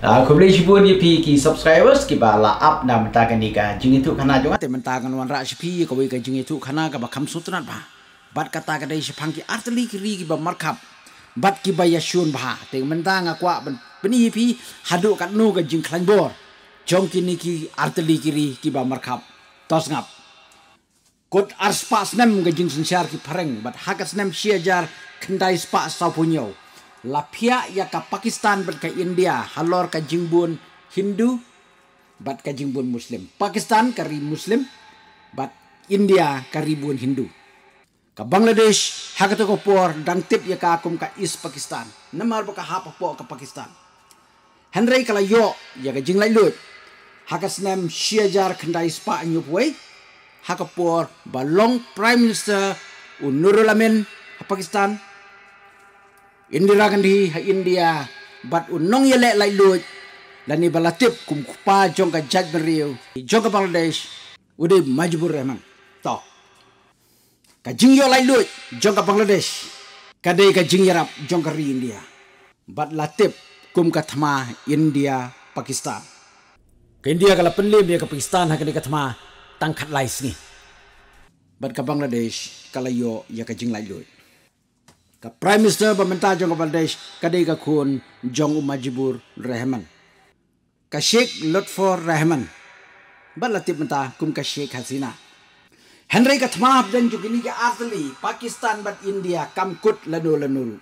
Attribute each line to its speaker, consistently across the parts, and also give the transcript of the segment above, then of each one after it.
Speaker 1: Beli shibun ye pi subscribers ki ba up na menta kan ni ka jingi tu khana jonga te menta kan wan ra pi ko ka jingi tu khana ka ba sutran ba bat kata ka dai shi phang ki artli ki ri bat ki ba yashun ba te menta nga kwa ban beni ye pi hadu kat nu ka jing khlan bor. Jong ki ni ki artli ki tos ngap. Kot ar spa snem ga jing sensiar ki bat hakat snem siajar kendai spa sa punyo. Lapia ya ka Pakistan bat ka India halor ka jingbun Hindu bat ka jingbun Muslim. Pakistan kari Muslim bat India karibun Hindu. Ka Bangladesh hakat ko por dang tip ya ka akum ka East Pakistan. Namar ba ka hapa po ka Pakistan. Henry kala yo ya ka jinglai lut. Hakat snem siajar kendai spa nyup way hakapur balong prime minister unurul amin pakistan indira gandhi ha india bat unong yele lai lut lani balatip kum kupa jong ka jaj beriu. Jong ka bangladesh ude majbur rahman to ka jing yo lai lut jong ka bangladesh. Kade ka jing yarap jong ka ri india. Bat latip kum ka thama india pakistan. Ka india kala penlim ya ka pakistan ha kade ka thama tangkat lai sini. Bat ka Bangladesh kalayo ya ka jing lai lui. Ka Prime Minister pemerintah jong Bangladesh kadai ka kun Jong Umajibur Rahman. Ka Sheikh Lutfur Rahman. Bat latip menta kum ka Sheikh Hasina. Henry ka thmap dan juga ni ka asli Pakistan bat India kamkut lanu lanul.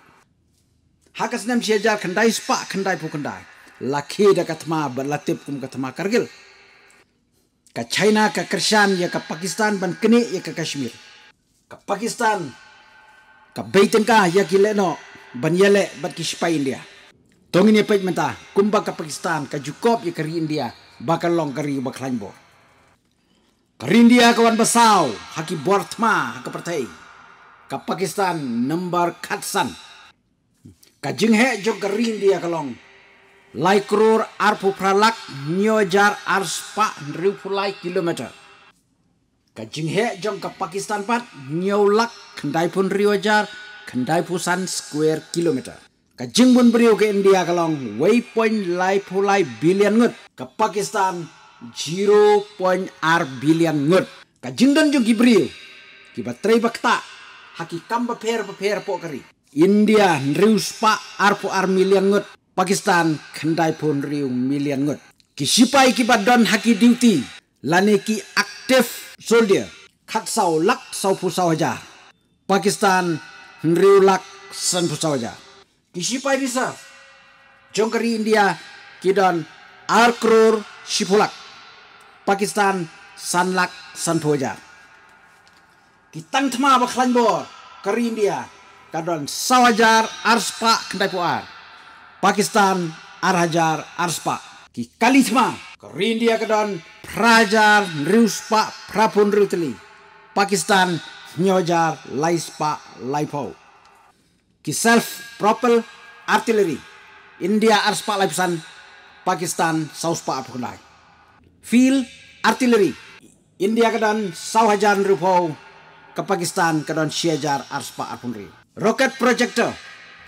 Speaker 1: Hakas nam syajar kandai spa kandai pu kandai. Laki da ka thma bat latip kum ka thma kargil ka China ka Krishan ya ka Pakistan ban kene ya ka Kashmir ka Pakistan ka Baitan ka ya ki leno ban yele bat ki India. Tongin ya pej menta kumba ka Pakistan ka Jukop ya kari India bakal long kari baklan bo kari India kawan basau haki bortma ka pertai ka Pakistan number khatsan. Ka jinghe jog kari India kalong lai kror arpu pralak nyojar arspa rupulai kilometer. Ka jinghe jong ka Pakistan pat nyolak kendai pun riojar kendai pusan square kilometer. Ka jingbun beriu ke India kalong waypoint lai pulai billion ngut ka Pakistan 0.r billion ngut. Ka jingdan jong ki batrei bakta haki kamba per per po kari. India nrius pa arpu ar million ngut Pakistan khandai pun riu million ngut. Ki sipai ki badon haki duty. Lani ki active soldier. Khat sau lak sau pu sau hajar. Pakistan riu lak san pu sau hajar. Ki sipai reserve. Jongkari India ki don ar kror sipulak. Pakistan san lak san pu hajar. Ki tang thma ba khlan bor. Kari India kadon sau hajar arspa khandai pu ar. Pakistan Arhajar Arspa ki Kalisma India kedon Prajar Ruspa Prapun Rutli Pakistan Nyojar Laispa Laipo ki self propel artillery India Arspa Laipusan Pakistan Sauspa Apunai field artillery India kedon Sauhajar Rupo ke Pakistan kedon Syajar Arspa Apunri rocket projector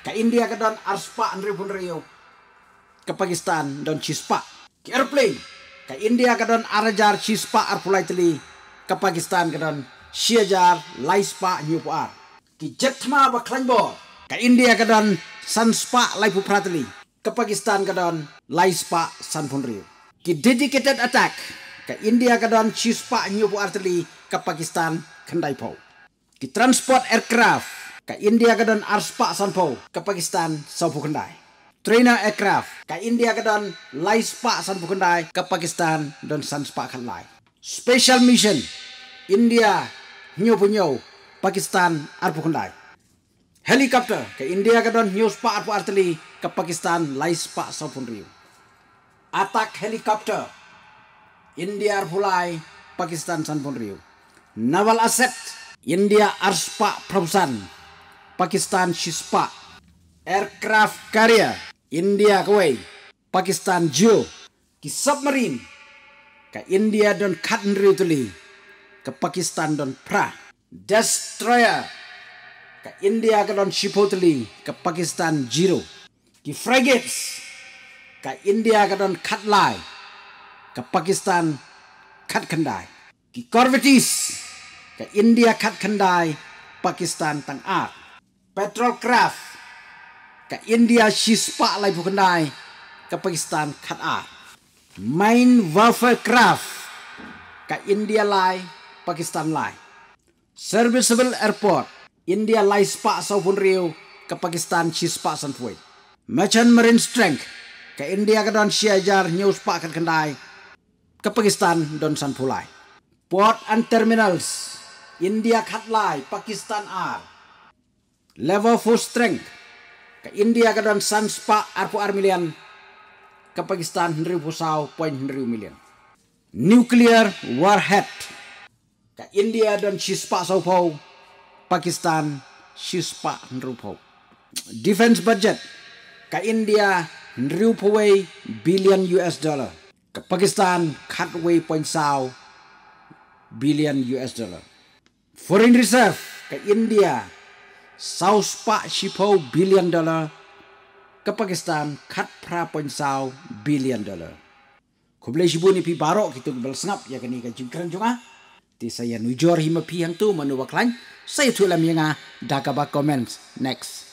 Speaker 1: ke India ke don arspa andre pun rio ke Pakistan don cispa ke airplane. Ke India ke don arajar cispa arpulai teli. Ke Pakistan ke don siajar laispa nyupar ki jetma ba ke India ke don sanspa laipu prateli. Ke Pakistan ke don laispa san pun dedicated attack. Ke India ke don cispa nyupar teli ke Pakistan kendai pau. Ki transport aircraft. Ka India ka don arspa sanpo ka Pakistan sa pukandai. Trainer aircraft ka India ka don laispa san pukandai ka Pakistan don sanspa kanlai. Special mission India nyo punyo Pakistan ar pukandai. Helicopter ka India ka don nyo spa arpu arteli ka Pakistan laispa sa punriu. Attack helicopter India arpulai Pakistan san punriu. Naval asset India arspa prabusan Pakistan Shispa, aircraft carrier, India Kuwait, Pakistan Geo, ki submarine, ka India don Cotton Rituli, ke Pakistan don Pra, destroyer, ka India ka don Shipotli, ke Pakistan Zero, ki frigates, ka India ka don khat lai ka Pakistan khat khandai ki Corvettes ka India khat khandai Pakistan tang ar petrol craft ka India shispa lai bu khandai ka Pakistan khat ar main warfare craft ka India lai Pakistan lai. Serviceable airport. India lai spa sau pun riu ke Pakistan shispa san pui. Merchant marine strength. Ke India ka don siajar news pa kan kendai ke Pakistan don san pulai. Port and terminals. India khat lai Pakistan ar level for strength ke India ka don san spa arpu ar million ke Pakistan hendri pusau point hendri million. Nuclear warhead ke India dan Shispa Sopo, Pakistan Shispa Nrupo. Defense budget ke India Nrupaway billion US dollar. Ke Pakistan Katway point sao billion US dollar. Foreign reserve ke India South Pak Shipo billion dollar ke Pakistan khat pra point sao billion dollar. Kublai shibu ni pi barok kita kubel sengap ya kini ka jingkran junga. Ti saya nujor hima pi yang tu manu waklan. Saya tu lam yang daga ba comments next.